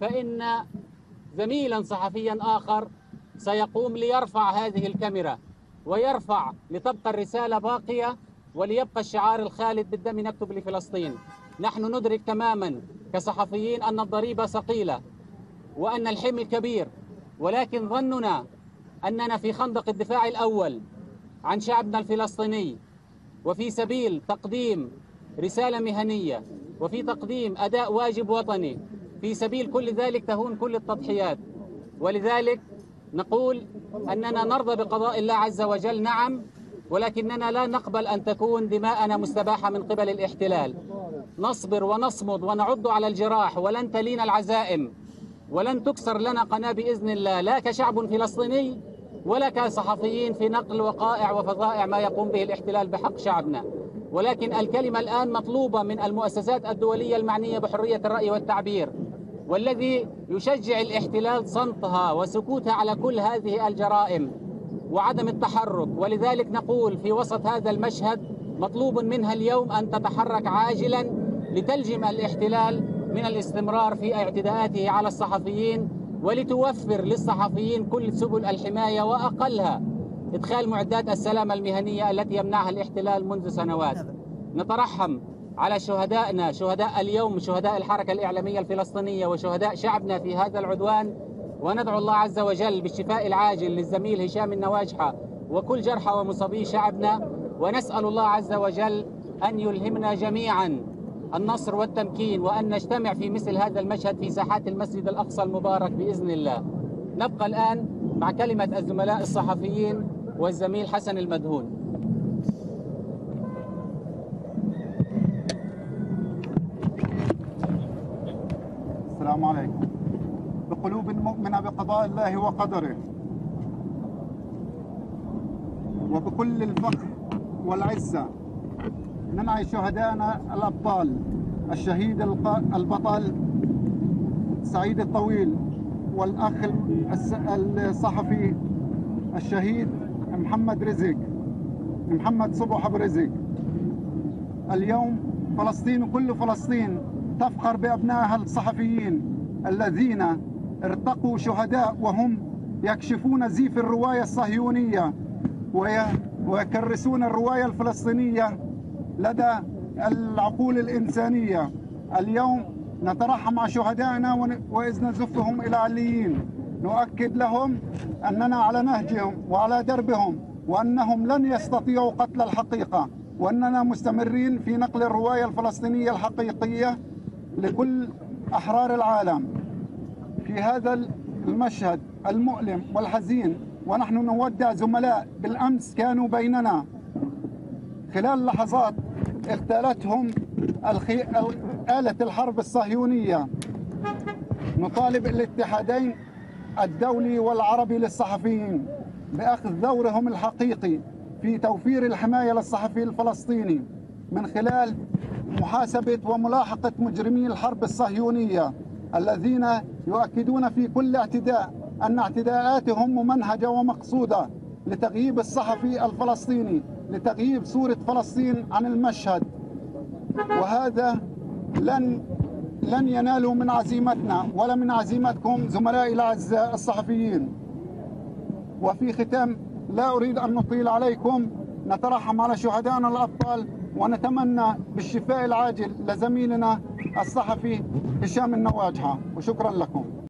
فإن زميلا صحفيا آخر سيقوم ليرفع هذه الكاميرا ويرفع لتبقى الرسالة باقية وليبقى الشعار الخالد بالدم نكتب لفلسطين. نحن ندرك تماما كصحفيين أن الضريبة ثقيلة وأن الحمل كبير ولكن ظننا أننا في خندق الدفاع الأول عن شعبنا الفلسطيني وفي سبيل تقديم رسالة مهنية وفي تقديم أداء واجب وطني. في سبيل كل ذلك تهون كل التضحيات. ولذلك نقول أننا نرضى بقضاء الله عز وجل نعم ولكننا لا نقبل أن تكون دماءنا مستباحة من قبل الاحتلال. نصبر ونصمد ونعض على الجراح ولن تلين العزائم ولن تكسر لنا قناة بإذن الله لا كشعب فلسطيني ولا كصحفيين في نقل وقائع وفظائع ما يقوم به الاحتلال بحق شعبنا. ولكن الكلمة الآن مطلوبة من المؤسسات الدولية المعنية بحرية الرأي والتعبير. والذي يشجع الاحتلال صمتها وسكوتها على كل هذه الجرائم وعدم التحرك. ولذلك نقول في وسط هذا المشهد مطلوب منها اليوم أن تتحرك عاجلا لتلجم الاحتلال من الاستمرار في اعتداءاته على الصحفيين ولتوفر للصحفيين كل سبل الحماية وأقلها إدخال معدات السلامة المهنية التي يمنعها الاحتلال منذ سنوات. نترحم على شهدائنا شهداء اليوم شهداء الحركة الإعلامية الفلسطينية وشهداء شعبنا في هذا العدوان. وندعو الله عز وجل بالشفاء العاجل للزميل هشام النواجحة وكل جرحى ومصابي شعبنا. ونسأل الله عز وجل أن يلهمنا جميعا النصر والتمكين وأن نجتمع في مثل هذا المشهد في ساحات المسجد الأقصى المبارك بإذن الله. نبقى الآن مع كلمة الزملاء الصحفيين والزميل حسن المدهون. السلام عليكم. بقلوب مؤمنة بقضاء الله وقدره. وبكل الفخر والعزة ننعي شهدائنا الأبطال الشهيد البطل سعيد الطويل والأخ الصحفي الشهيد محمد رزق محمد صبح أبو رزق. اليوم فلسطين وكل فلسطين تفخر بأبنائها الصحفيين. الذين ارتقوا شهداء وهم يكشفون زيف الرواية الصهيونية ويكرسون الرواية الفلسطينية لدى العقول الإنسانية. اليوم نترحم مع شهدائنا وإذ نزفهم إلى عليين. نؤكد لهم أننا على نهجهم وعلى دربهم وأنهم لن يستطيعوا قتل الحقيقة وأننا مستمرين في نقل الرواية الفلسطينية الحقيقية لكل أحرار العالم في هذا المشهد المؤلم والحزين ونحن نودع زملاء بالأمس كانوا بيننا. خلال لحظات اغتالتهم الخي... آلة الحرب الصهيونية. نطالب الاتحادين الدولي والعربي للصحفيين بأخذ دورهم الحقيقي في توفير الحماية للصحفي الفلسطيني. من خلال محاسبة وملاحقة مجرمي الحرب الصهيونية الذين يؤكدون في كل اعتداء أن اعتداءاتهم ممنهجة ومقصودة لتغييب الصحفي الفلسطيني لتغييب صورة فلسطين عن المشهد. وهذا لن لن ينالوا من عزيمتنا ولا من عزيمتكم زملائي الأعزاء الصحفيين. وفي ختام لا أريد أن نطيل عليكم. نترحم على شهدائنا الأبطال. ونتمنى بالشفاء العاجل لزميلنا الصحفي هشام النواجحة وشكرا لكم.